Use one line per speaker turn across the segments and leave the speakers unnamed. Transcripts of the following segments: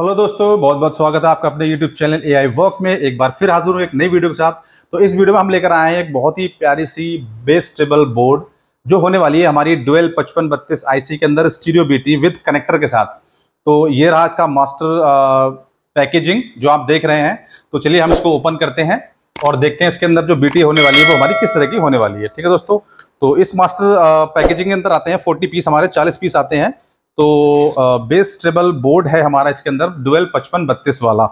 Hello दोस्तों, बहुत बहुत स्वागत है आपका अपने YouTube channel A I work में। एक बार फिर हाजिर हूँ एक नई वीडियो के साथ। तो इस वीडियो में हम लेकर आए हैं एक बहुत ही प्यारी सी बेस टेबल बोर्ड, जो होने वाली है हमारी डुएल पचपन बत्तीस आई के अंदर स्टीरियो बीटी विद कनेक्टर के साथ। तो ये रहा इसका मास्टर पैकेजिंग, जो आप देख रहे हैं। तो चलिए हम इसको ओपन करते हैं और देखते हैं इसके अंदर जो बीटी होने वाली है, वो हमारी किस तरह की होने वाली है। ठीक है दोस्तों? तो इस मास्टर पैकेजिंग के अंदर आते हैं, फोर्टी पीस, हमारे चालीस पीस आते हैं। तो बेस ट्रेबल बोर्ड है हमारा इसके अंदर डुएल पचपन बत्तीस वाला।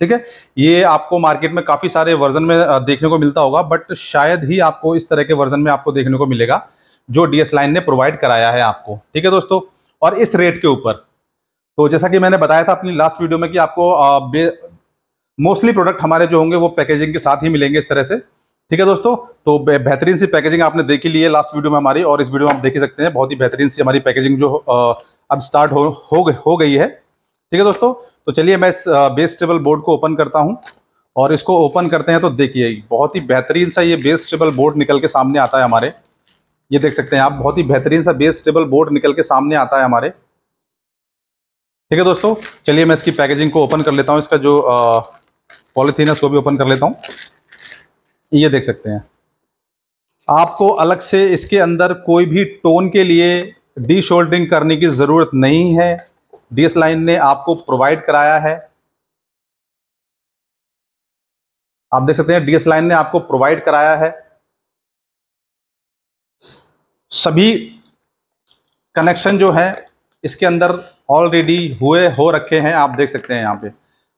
ठीक है? ये आपको मार्केट में काफ़ी सारे वर्जन में देखने को मिलता होगा बट शायद ही आपको इस तरह के वर्जन में आपको देखने को मिलेगा, जो डीएस लाइन ने प्रोवाइड कराया है आपको। ठीक है दोस्तों? और इस रेट के ऊपर। तो जैसा कि मैंने बताया था अपनी लास्ट वीडियो में कि आपको मोस्टली प्रोडक्ट हमारे जो होंगे वो पैकेजिंग के साथ ही मिलेंगे इस तरह से। ठीक है दोस्तों? तो बेहतरीन सी पैकेजिंग आपने देखी ली है लास्ट वीडियो में हमारी, और इस वीडियो में आप देख सकते हैं, बहुत ही बेहतरीन सी हमारी पैकेजिंग जो अब स्टार्ट हो हो, हो गई है। ठीक है दोस्तों? तो चलिए मैं इस बेस टेबल बोर्ड को ओपन करता हूँ और इसको ओपन करते हैं तो देखिए बहुत ही बेहतरीन सा ये बेस टेबल बोर्ड निकल के सामने आता है हमारे। ये देख सकते हैं आप बहुत ही बेहतरीन सा बेस टेबल बोर्ड निकल के सामने आता है हमारे। ठीक है दोस्तों? चलिए मैं इसकी पैकेजिंग को ओपन कर लेता हूँ इसका जो पॉलीथीन है उसको भी ओपन कर लेता हूँ। ये देख सकते हैं। आपको अलग से इसके अंदर कोई भी टोन के लिए डी शोल्डरिंग करने की ज़रूरत नहीं है। डीएस लाइन ने आपको प्रोवाइड कराया है। आप देख सकते हैं, डीएस लाइन ने आपको प्रोवाइड कराया है। सभी कनेक्शन जो है, इसके अंदर ऑलरेडी हुए, हो रखे हैं, आप देख सकते हैं यहाँ पे।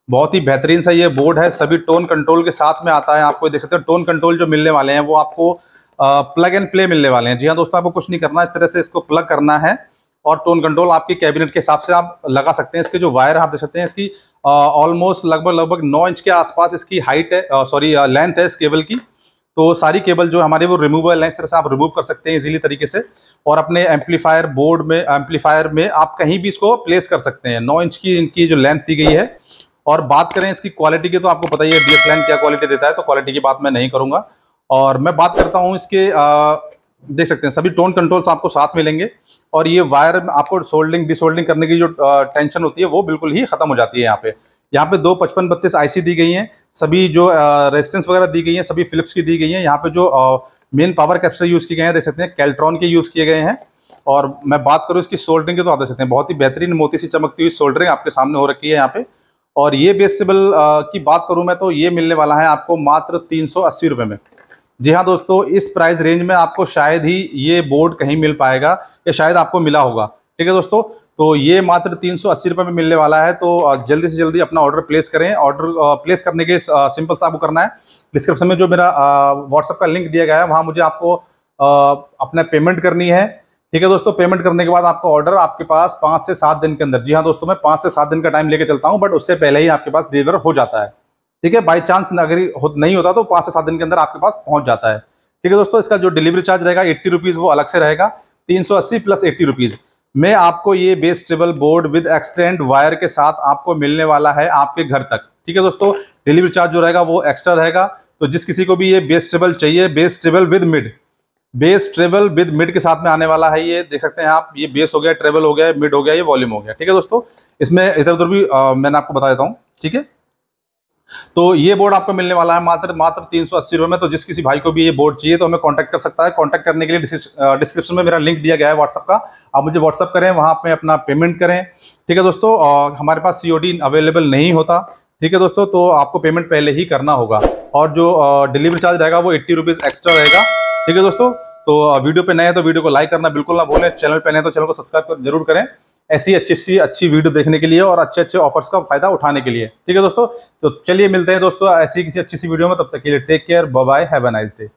बहुत ही बेहतरीन सा ये बोर्ड है, सभी टोन कंट्रोल के साथ में आता है। आपको देख सकते हैं, टोन कंट्रोल जो मिलने वाले हैं, वो आपको प्लग एंड प्ले मिलने वाले हैं। जी हाँ दोस्तों, आपको कुछ नहीं करना, इस तरह से इसको प्लग करना है और टोन कंट्रोल आपके कैबिनेट के हिसाब से आप लगा सकते हैं। इसके जो वायर आप देख सकते हैं, इसकी ऑलमोस्ट लगभग लगभग नौ इंच के आसपास इसकी हाइट है सॉरी लेंथ है इस केबल की। तो सारी केबल जो हमारे वो रिमूवेबल है इस तरह से आप रिमूव कर सकते हैं इजीली तरीके से और अपने एम्पलीफायर बोर्ड में एम्पलीफायर में आप कहीं भी इसको प्लेस कर सकते हैं। नौ इंच की इनकी जो लेंथ दी गई है। और बात करें इसकी क्वालिटी की तो आपको पता ही है डीएसएलएन क्या क्वालिटी देता है तो क्वालिटी की बात मैं नहीं करूँगा। और मैं बात करता हूँ इसके आ, देख सकते हैं सभी टोन कंट्रोल्स आपको साथ मिलेंगे और ये वायर आपको सोल्डिंग डिसोल्डिंग करने की जो टेंशन होती है वो बिल्कुल ही खत्म हो जाती है यहाँ पे। यहाँ पे दो पचपन बत्तीस आईसी दी गई हैं सभी जो रेजिस्टेंस वगैरह दी गई हैं सभी फिलिप्स की दी गई हैं। यहाँ पे जो मेन पावर कैप्चर यूज़ किए गए हैं देख सकते हैं कैल्ट्रॉन के यूज़ किए गए हैं। और मैं बात करूँ इसकी सोल्डरिंग की तो आप देख सकते हैं बहुत ही बेहतरीन मोती सी चमकती हुई सोल्डरिंग आपके सामने हो रखी है यहाँ पे। और ये बेस्टेबल की बात करूँ मैं तो ये मिलने वाला है आपको मात्र तीन सौ में। जी हाँ दोस्तों, इस प्राइस रेंज में आपको शायद ही ये बोर्ड कहीं मिल पाएगा, या शायद आपको मिला होगा। ठीक है दोस्तों तो ये मात्र तीन सौ में मिलने वाला है तो जल्दी से जल्दी अपना ऑर्डर प्लेस करें। ऑर्डर प्लेस करने के सिंपल सा आपको करना है। डिस्क्रिप्शन में जो मेरा व्हाट्सअप का लिंक दिया गया है, वहाँ मुझे आपको अपना पेमेंट करनी है। ठीक है दोस्तों पेमेंट करने के बाद आपका ऑर्डर आपके पास पाँच से सात दिन के अंदर। जी हाँ दोस्तों, मैं पाँच से सात दिन का टाइम लेके चलता हूँ बट उससे पहले ही आपके पास डिलीवर हो जाता है। ठीक है बाई चांस अगर हो, नहीं होता तो पाँच से सात दिन के अंदर आपके पास पहुँच जाता है। ठीक है दोस्तों इसका जो डिलीवरी चार्ज रहेगा एट्टी रुपीज़ वो अलग से रहेगा तीन सौ अस्सी प्लस एट्टी रुपीज़ मैं आपको ये bass treble board with extend wire के साथ आपको मिलने वाला है आपके घर तक। ठीक है दोस्तों डिलीवरी चार्ज जो रहेगा वो एक्स्ट्रा रहेगा। तो जिस किसी को भी ये बेस ट्रेबल चाहिए bass treble with mid bass treble with mid के साथ में आने वाला है ये देख सकते हैं आप ये बेस हो गया ट्रेबल हो गया मिड हो गया ये वॉल्यूम हो गया। ठीक है दोस्तों इसमें इधर उधर भी आ, मैंने आपको बता देता हूँ ठीक है? तो ये बोर्ड आपको मिलने वाला है मात्र मात्र तीन सौ अस्सी रुपये में। तो जिस किसी भाई को भी ये बोर्ड चाहिए तो हमें कांटेक्ट कर सकता है। कांटेक्ट करने के लिए डिस्क्रिप्शन में मेरा लिंक दिया गया है व्हाट्सअप का। आप मुझे व्हाट्सअप करें, वहाँ पे अपना पेमेंट करें। ठीक है दोस्तों? और हमारे पास सी अवेलेबल नहीं होता। ठीक है दोस्तों? तो आपको पेमेंट पहले ही करना होगा। और जो डिलीवरी चार्ज रहेगा वो एट्टी रुपीज़ एक्स्ट्रा रहेगा। ठीक है दोस्तों? तो वीडियो पे नए हैं तो वीडियो को लाइक करना बिल्कुल ना भूलें। चैनल पे नए तो चैनल को सब्सक्राइब ज़रूर करें। ऐसी अच्छी सी अच्छी वीडियो देखने के लिए और अच्छे अच्छे ऑफर्स का फ़ायदा उठाने के लिए। ठीक है दोस्तों? तो चलिए मिलते हैं दोस्तों ऐसी किसी अच्छी सी वीडियो में, तब तक के लिए take care bye have a nice day